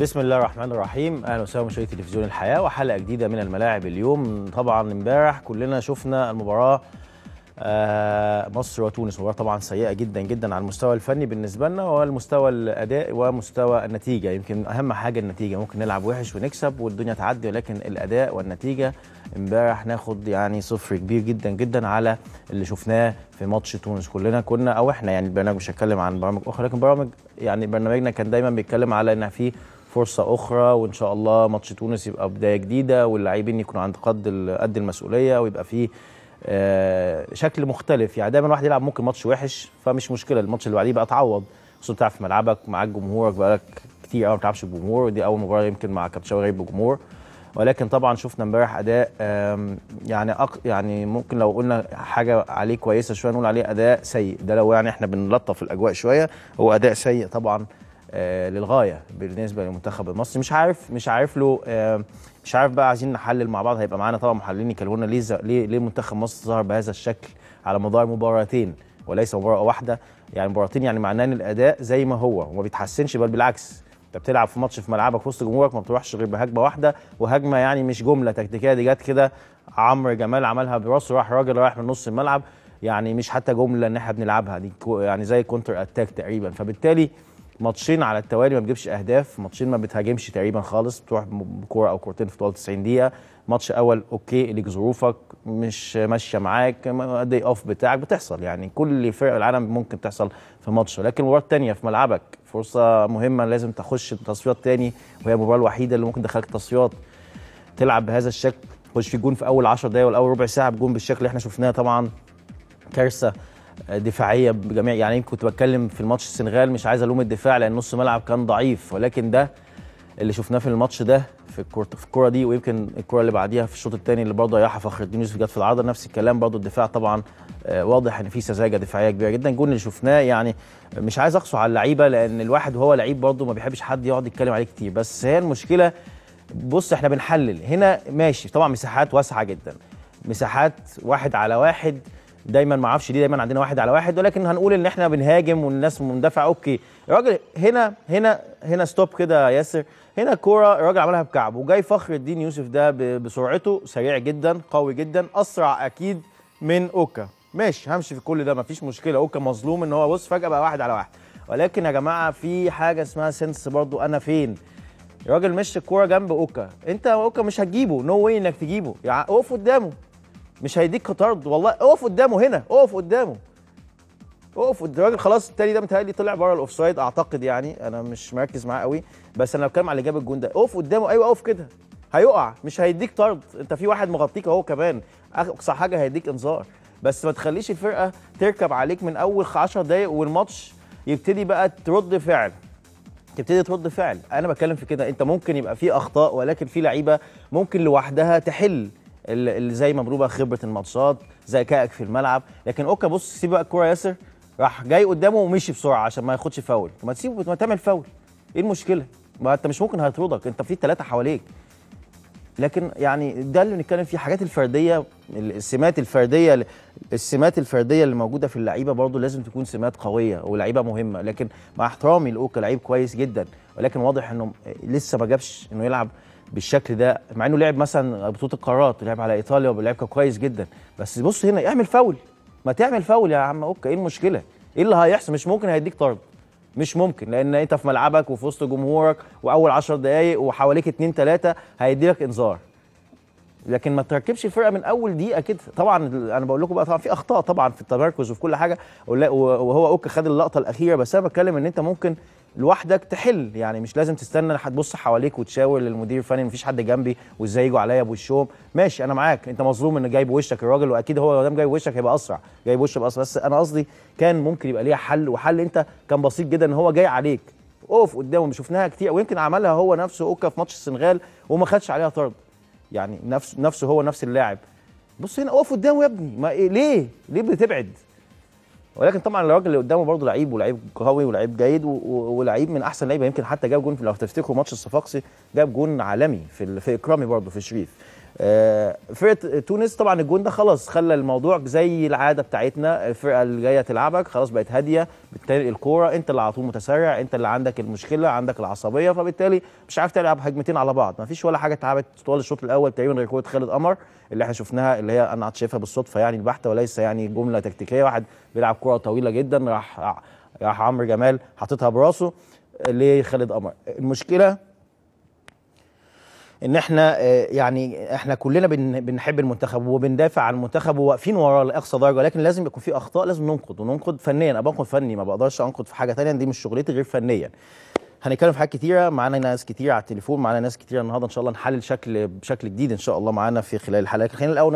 بسم الله الرحمن الرحيم. أهلا وسهلا مشاهدي تلفزيون الحياة وحلقة جديدة من الملاعب اليوم. طبعا امبارح كلنا شفنا المباراة آه، مصر وتونس. مباراة طبعا سيئة جدا جدا على المستوى الفني بالنسبة لنا والمستوى الأداء ومستوى النتيجة. يمكن أهم حاجة النتيجة. ممكن نلعب وحش ونكسب والدنيا تعدي ولكن الأداء والنتيجة امبارح ناخد يعني صفر كبير جدا جدا على اللي شفناه في ماتش تونس. كلنا كنا أو إحنا يعني البرنامج مش هتكلم عن برامج أخرى لكن برامج يعني برنامجنا كان دايما بيتكلم على إن في فرصة أخرى وإن شاء الله ماتش تونس يبقى بداية جديدة واللاعبين يكونوا عند قد قد المسؤولية ويبقى فيه آه، شكل مختلف. يعني دايما الواحد يلعب ممكن ماتش وحش فمش مشكلة الماتش اللي بعديه بقى تعوض. خصوصا بتلعب في ملعبك معاك جمهورك بقالك كتير قوي ما بتلعبش بجمهور ودي أول مباراة يمكن مع كابتن شوقي غير بجمهور. ولكن طبعا شفنا امبارح أداء يعني أق... يعني ممكن لو قلنا حاجة عليه كويسة شوية نقول عليه أداء سيء. ده لو يعني إحنا بنلطف الأجواء شوية هو أداء سيء طبعا. للغاية بالنسبة للمنتخب المصري. مش عارف مش عارف له آه، مش عارف بقى عايزين نحلل مع بعض. هيبقى معانا طبعا محللين يكلمونا ليه ليه ليه منتخب مصر ظهر بهذا الشكل على مدار مباراتين وليس مباراة واحدة. يعني مباراتين يعني معناه إن الأداء زي ما هو وما بيتحسنش بل بالعكس. أنت بتلعب في ماتش في ملعبك وسط جمهورك ما بتروحش غير بهجمة واحدة. وهجمة يعني مش جملة تكتيكية دي جت كده عمرو جمال عملها برأسه راح راجل رايح من نص الملعب. يعني مش حتى جملة إن إحنا بنلعبها دي يعني زي counter attack تقريبا. فبالتالي ماتشين على التوالي ما بتجيبش أهداف ماتشين ما بتهاجمش تقريبا خالص بتروح بكورة أو كورتين في طوال 90 دقيقة. ماتش أول okay ليك ظروفك مش ماشية معاك day off بتاعك بتحصل يعني. كل فرق العالم ممكن تحصل في ماتش. لكن المباراه الثانية في ملعبك فرصة مهمة لازم تخش تصفيات تاني وهي المباراة الوحيدة اللي ممكن تدخلك تصفيات. تلعب بهذا الشكل تخش في جون في أول 10 دقايق ولا ربع ساعة بجون بالشكل اللي إحنا شفناه طبعا. كارثة. دفاعية بجميع يعني كنت بتكلم في الماتش السنغال مش عايز ألوم الدفاع لأن نص ملعب كان ضعيف. ولكن ده اللي شفناه في الماتش ده في الكوره في الكوره دي ويمكن الكوره اللي بعديها في الشوط الثاني اللي برضه ضيعها فخر الدين يوسف جت في العارضه نفس الكلام برضه الدفاع طبعا آه، واضح إن في سذاجة دفاعية كبيرة جدا. الجون اللي شفناه يعني مش عايز اقسو على اللعيبة لأن الواحد وهو لعيب برضه ما بيحبش حد يقعد يتكلم عليه كتير. بس هي المشكلة بص إحنا بنحلل. هنا ماشي طبعا مساحات واسعة جدا. مساحات واحد على واحد دايما ما أعرفش ليه دايما عندنا واحد على واحد ولكن هنقول إن إحنا بنهاجم والناس مندفع okay. الراجل هنا هنا هنا stop كده يا ياسر. هنا الكوره الراجل عملها بكعبه. وجاي فخر الدين يوسف ده بسرعته. سريع جدا قوي جدا أسرع أكيد من أوكا. ماشي همشي في كل ده. مفيش مشكلة. أوكا مظلوم إن هو بص فجأة بقى واحد على واحد. ولكن يا جماعة في حاجة اسمها sense برضو. أنا فين؟ الراجل مشي الكورة جنب أوكا. أنت أوكا مش هتجيبه. no way إنك تجيبه. يعني اقف قدامه. مش هيديك طرد والله اقف قدامه هنا اقف قدامه. اقف الراجل خلاص التاني ده متهيألي طلع بره ال offside اعتقد يعني أنا مش مركز معاه قوي. بس أنا بتكلم على اللي جاب الجون ده اقف قدامه أيوه اقف كده. هيقع مش هيديك طرد. انت في واحد مغطيك اهو كمان. اقصى حاجة هيديك انذار. بس ما تخليش الفرقة تركب عليك من أول 10 دقايق والماتش يبتدي بقى ترد فعل. تبتدي ترد فعل. أنا بتكلم في كده. انت ممكن يبقى في أخطاء ولكن في لعيبة ممكن لوحدها تحل. اللي زي مبروبه خبرة الماتشات ذكائك في الملعب. لكن أوكا بص سيب بقى الكوره ياسر. راح جاي قدامه ومشي بسرعة عشان ما ياخدش فاول. ما تسيبه ما تعمل فاول. إيه المشكلة؟ ما أنت مش ممكن هيطردك. أنت في ثلاثة حواليك. لكن يعني ده اللي بنتكلم فيه. حاجات الفردية السمات الفردية السمات الفردية اللي موجودة في اللعيبة برضو لازم تكون سمات قوية ولعيبة مهمة. لكن مع احترامي لأوكا لعيب كويس جدا. ولكن واضح إنه لسه ما جابش إنه يلعب بالشكل ده مع إنه لعب مثلا بطولة القارات لعب على إيطاليا ولعب كويس جدا. بس بص هنا اعمل فاول. ما تعمل فاول يا عم اوكا إيه المشكلة؟ إيه اللي هيحصل؟ مش ممكن هيديك طرد. مش ممكن لأن أنت في ملعبك وفي وسط جمهورك وأول 10 دقائق وحواليك اتنين ثلاثة هيدي لك إنذار. لكن ما تركبش الفرقة من أول دقيقة كده. طبعا أنا بقول لكم بقى طبعا في أخطاء طبعا في التمركز وفي كل حاجة. وهو اوكا خد اللقطة الأخيرة بس أنا بتكلم إن أنت ممكن لوحدك تحل. يعني مش لازم تستنى هتبص حواليك وتشاور للمدير الفني مفيش حد جنبي وازاي يجوا عليا بوشهم. ماشي أنا معاك. أنت مظلوم ان جايب وشك الراجل وأكيد هو دام جايب وشك هيبقى أسرع. جايب وشه يبقى أسرع. بس أنا قصدي كان ممكن يبقى ليها حل وحل أنت كان بسيط جدا إن هو جاي عليك. اقف قدامه. شفناها كتير ويمكن عملها هو نفسه أوكا في ماتش السنغال وما خدش عليها طرد. يعني نفس نفسه هو نفس اللاعب. بص هنا اقف قدامه يا ابني. ما إيه ليه؟ ليه بتبعد؟ ولكن طبعا الراجل اللي قدامه برضه لعيب ولعيب قوي ولعيب جيد ولعيب من أحسن لعيبة يمكن حتى جاب جون لو تفتكروا ماتش الصفاقسي جاب جون عالمي في في إكرامي برضه في شريف فرقة تونس طبعا الجون ده خلاص خلى الموضوع زي العادة بتاعتنا الفرقة اللي جاية تلعبك خلاص بقت هادية بالتالي الكورة انت اللي على طول متسرع انت اللي عندك المشكلة عندك العصبية فبالتالي مش عارف تلعب هجمتين على بعض ما فيش ولا حاجة اتلعبت طوال الشوط الأول تقريبا غير كورة خالد قمر اللي إحنا شفناها اللي هي أنا شايفها بالصدفة يعني البحتة وليس يعني جملة تكتيكية واحد بيلعب كورة طويلة جدا راح راح عمرو جمال حاططها براسه لخالد قمر. المشكلة إن إحنا آه، يعني إحنا كلنا بن- بنحب المنتخب وبندافع عن المنتخب وواقفين وراه لأقصى درجة لكن لازم يكون في أخطاء لازم ننقد وننقد فنيا. أنا بنقد فني ما بقدرش أنقد في حاجة تانية دي مش شغلتي غير فنيا. هنتكلم في حاجات كتيرة معانا ناس كتير على التليفون معانا ناس كتير النهارده إن شاء الله نحلل شكل بشكل جديد إن شاء الله معانا في خلال الحلقة. خلينا الأول